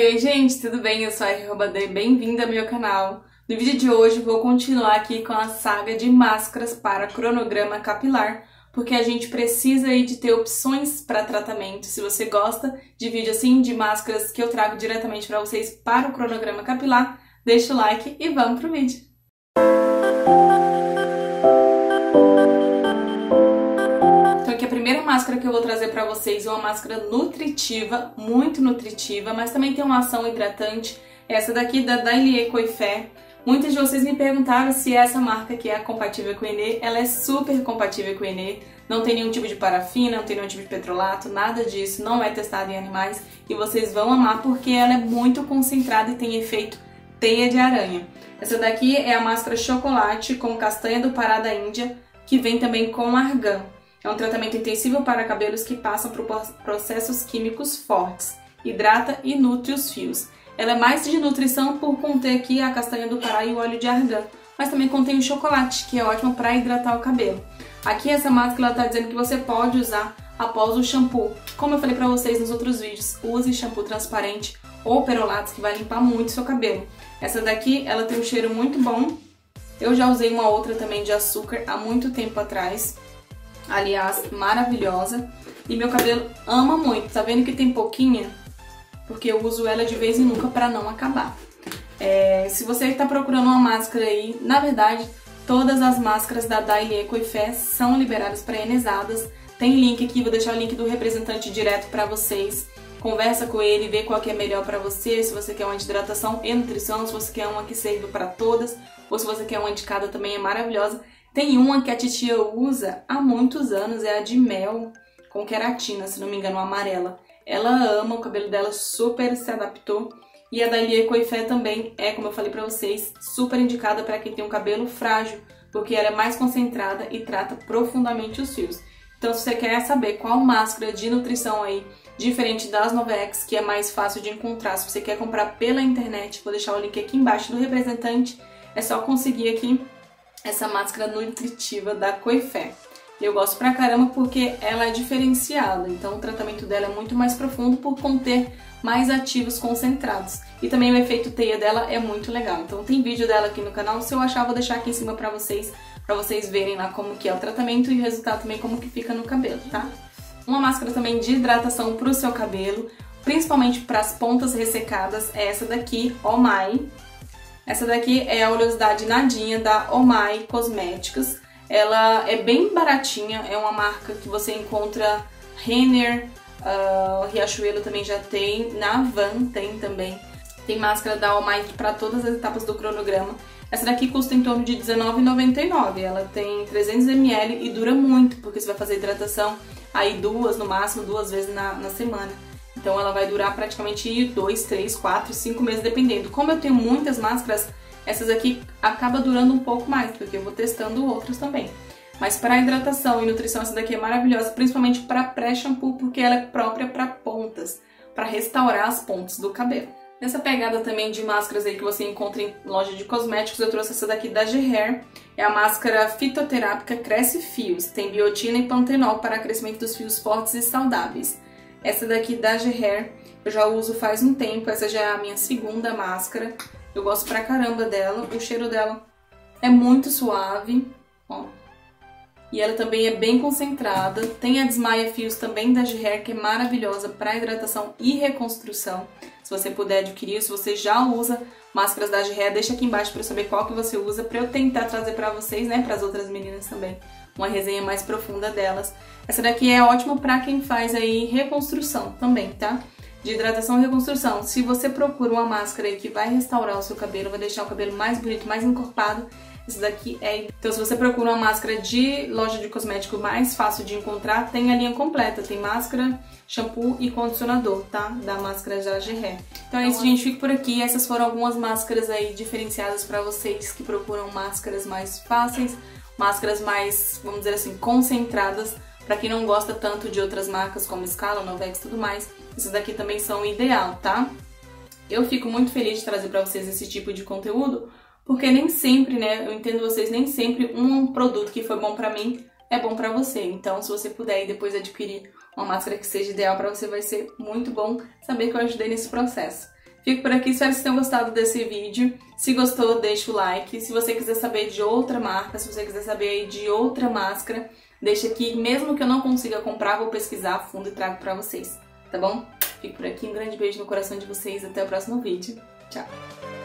Oi, gente, tudo bem? Eu sou a Robadê, bem-vinda ao meu canal. No vídeo de hoje vou continuar aqui com a saga de máscaras para cronograma capilar, porque a gente precisa aí de ter opções para tratamento. Se você gosta de vídeo assim, de máscaras que eu trago diretamente para vocês para o cronograma capilar, deixa o like e vamos pro vídeo. Vocês é uma máscara nutritiva, muito nutritiva, mas também tem uma ação hidratante. Essa daqui da Dailie Coifé. Muitos de vocês me perguntaram se essa marca aqui é compatível com o Enê. Ela é super compatível com o Enê. Não tem nenhum tipo de parafina, não tem nenhum tipo de petrolato, nada disso. Não é testado em animais. E vocês vão amar porque ela é muito concentrada e tem efeito teia de aranha. Essa daqui é a máscara chocolate com castanha do Pará da Índia, que vem também com argan. É um tratamento intensivo para cabelos que passam por processos químicos fortes. Hidrata e nutre os fios. Ela é mais de nutrição por conter aqui a castanha do Pará e o óleo de argan, mas também contém o chocolate, que é ótimo para hidratar o cabelo. Aqui essa máscara está dizendo que você pode usar após o shampoo. Como eu falei para vocês nos outros vídeos, use shampoo transparente ou perolatos que vai limpar muito seu cabelo. Essa daqui, ela tem um cheiro muito bom. Eu já usei uma outra também de açúcar há muito tempo atrás. Aliás, maravilhosa. E meu cabelo ama muito. Tá vendo que tem pouquinha? porque eu uso ela de vez em nunca para não acabar. É, se você está procurando uma máscara aí, na verdade, todas as máscaras da Daily Eco e Fé são liberadas para enesadas. Tem link aqui, vou deixar o link do representante direto para vocês. Conversa com ele, vê qual que é melhor para você, se você quer uma de hidratação e nutrição, se você quer uma que serve para todas, ou se você quer uma indicada também é maravilhosa. Tem uma que a titia usa há muitos anos, é a de mel com queratina, se não me engano, amarela. Ela ama, o cabelo dela super se adaptou. E a da Ilie Coifé também é, como eu falei pra vocês, super indicada para quem tem um cabelo frágil, porque ela é mais concentrada e trata profundamente os fios. Então, se você quer saber qual máscara de nutrição aí, diferente das Novex, que é mais fácil de encontrar, se você quer comprar pela internet, vou deixar o link aqui embaixo do representante, é só conseguir aqui essa máscara nutritiva da Coifé. Eu gosto pra caramba porque ela é diferenciada, então o tratamento dela é muito mais profundo por conter mais ativos concentrados. E também o efeito teia dela é muito legal. Então tem vídeo dela aqui no canal, se eu achar vou deixar aqui em cima pra vocês, pra vocês verem lá como que é o tratamento e o resultado também como que fica no cabelo, tá? Uma máscara também de hidratação pro seu cabelo, principalmente para as pontas ressecadas, é essa daqui, Omai. Essa daqui é a oleosidade nadinha da Omai Cosméticos. Ela é bem baratinha, é uma marca que você encontra Renner, uh, Riachuelo também já tem, na Van tem também. Tem máscara da Might para todas as etapas do cronograma. Essa daqui custa em torno de R$19,99. Ela tem 300ml e dura muito, porque você vai fazer hidratação aí duas, no máximo, duas vezes na, na semana. Então ela vai durar praticamente 2, 3, 4, 5 meses, dependendo. Como eu tenho muitas máscaras, essas aqui acaba durando um pouco mais, porque eu vou testando outras também. Mas para hidratação e nutrição, essa daqui é maravilhosa, principalmente para pré-shampoo, porque ela é própria para pontas, para restaurar as pontas do cabelo. Nessa pegada também de máscaras aí que você encontra em loja de cosméticos, eu trouxe essa daqui da G-Hair. É a máscara fitoterápica Cresce Fios. Tem biotina e pantenol para crescimento dos fios fortes e saudáveis. Essa daqui da G-Hair eu já uso faz um tempo, essa já é a minha segunda máscara. Eu gosto pra caramba dela. O cheiro dela é muito suave, ó. E ela também é bem concentrada. Tem a Desmaia Fios também da G-Hair, que é maravilhosa para hidratação e reconstrução. Se você puder adquirir, se você já usa máscaras da G-Hair, deixa aqui embaixo para eu saber qual que você usa, para eu tentar trazer para vocês, né, para as outras meninas também, uma resenha mais profunda delas. Essa daqui é ótima para quem faz aí reconstrução também, tá? de hidratação e reconstrução. Se você procura uma máscara aí que vai restaurar o seu cabelo, vai deixar o cabelo mais bonito, mais encorpado, isso daqui é. Então, se você procura uma máscara de loja de cosmético mais fácil de encontrar, tem a linha completa. Tem máscara, shampoo e condicionador, tá? Da máscara da Gerré. Então é isso, gente. Fico por aqui. Essas foram algumas máscaras aí diferenciadas para vocês que procuram máscaras mais fáceis, máscaras mais, vamos dizer assim, concentradas. Para quem não gosta tanto de outras marcas como Scala, Novex e tudo mais, esses daqui também são ideal, tá? Eu fico muito feliz de trazer para vocês esse tipo de conteúdo, porque nem sempre, né, eu entendo vocês, nem sempre um produto que foi bom para mim é bom para você. Então, se você puder depois adquirir uma máscara que seja ideal para você, vai ser muito bom saber que eu ajudei nesse processo. Fico por aqui, espero que vocês tenham gostado desse vídeo. Se gostou, deixa o like. Se você quiser saber de outra marca, se você quiser saber de outra máscara, deixa aqui. Mesmo que eu não consiga comprar, vou pesquisar a fundo e trago pra vocês, tá bom? Fico por aqui, um grande beijo no coração de vocês. Até o próximo vídeo. Tchau!